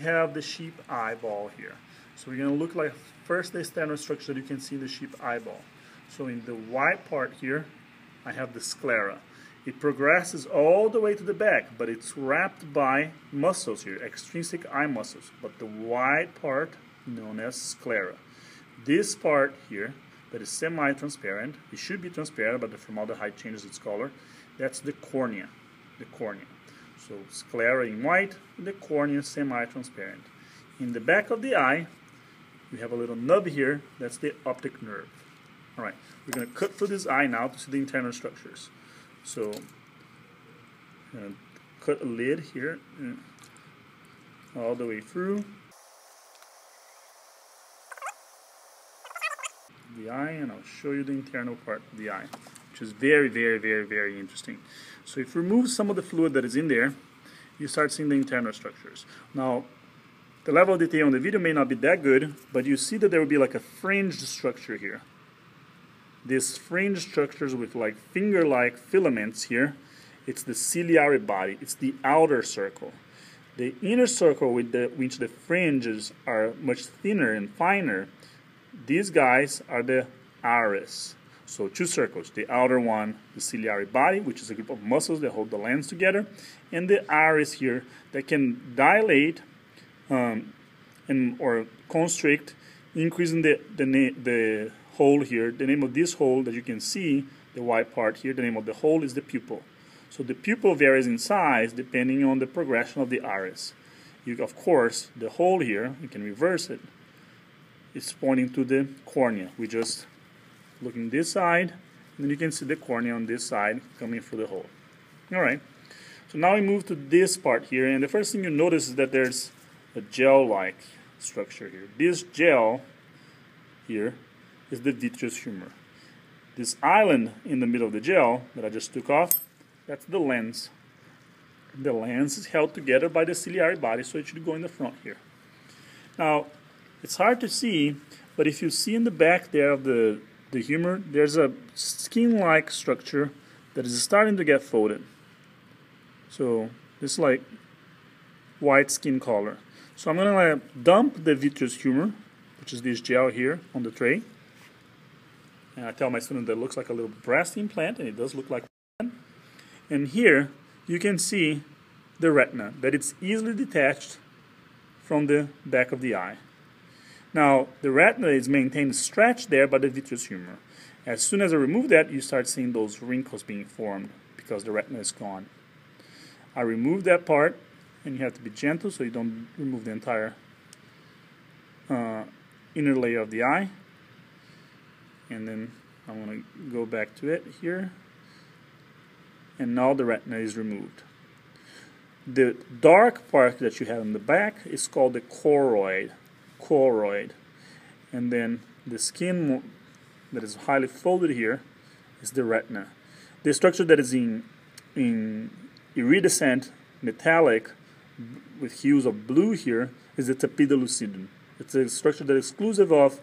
Have the sheep eyeball here. So we're going to look like first the standard structure that you can see the sheep eyeball. So in the white part here, I have the sclera. It progresses all the way to the back, but it's wrapped by muscles here, extrinsic eye muscles. But the white part, known as sclera. This part here, that is semi-transparent, it should be transparent, but the formaldehyde changes its color. That's the cornea, the cornea. So sclera in white, the cornea semi-transparent. In the back of the eye, we have a little nub here, that's the optic nerve. Alright, we're going to cut through this eye now to see the internal structures. So, I'm going to cut a lid here, uh, all the way through. The eye, and I'll show you the internal part of the eye which is very, very, very, very interesting. So if you remove some of the fluid that is in there, you start seeing the internal structures. Now, the level of detail on the video may not be that good, but you see that there will be like a fringed structure here. These fringed structures with like finger-like filaments here, it's the ciliary body, it's the outer circle. The inner circle with the, which the fringes are much thinner and finer, these guys are the iris. So two circles, the outer one, the ciliary body, which is a group of muscles that hold the lens together, and the iris here that can dilate um, and or constrict, increasing the, the, the hole here. The name of this hole that you can see, the white part here, the name of the hole is the pupil. So the pupil varies in size depending on the progression of the iris. You, of course, the hole here, you can reverse it, it's pointing to the cornea. We just looking this side, and then you can see the cornea on this side coming through the hole. Alright, so now we move to this part here, and the first thing you notice is that there's a gel-like structure here. This gel here is the vitreous humor. This island in the middle of the gel that I just took off, that's the lens. The lens is held together by the ciliary body, so it should go in the front here. Now, it's hard to see, but if you see in the back there of the the humor, there's a skin-like structure that is starting to get folded. So it's like white skin color. So I'm gonna dump the vitreous humor, which is this gel here on the tray. And I tell my student that looks like a little breast implant, and it does look like one. And here you can see the retina, that it's easily detached from the back of the eye. Now, the retina is maintained stretched there by the vitreous humor. As soon as I remove that, you start seeing those wrinkles being formed because the retina is gone. I remove that part, and you have to be gentle so you don't remove the entire uh, inner layer of the eye. And then I want to go back to it here. And now the retina is removed. The dark part that you have in the back is called the choroid choroid. And then the skin that is highly folded here is the retina. The structure that is in, in iridescent, metallic, with hues of blue here is the tapetum lucidum. It's a structure that is exclusive of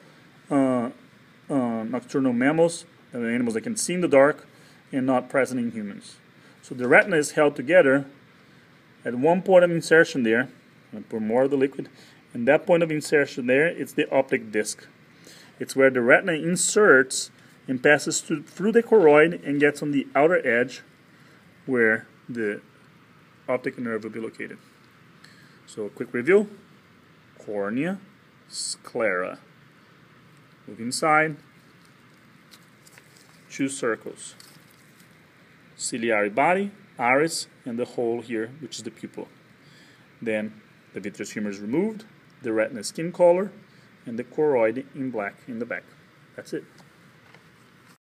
uh, uh, nocturnal mammals, animals that can see in the dark, and not present in humans. So the retina is held together at one point of insertion there, I put more of the liquid, and that point of insertion there, it's the optic disc. It's where the retina inserts and passes through the choroid and gets on the outer edge where the optic nerve will be located. So a quick review. Cornea, sclera. Move inside. Two circles. Ciliary body, iris, and the hole here, which is the pupil. Then the vitreous humor is removed the retina skin color, and the choroid in black in the back. That's it.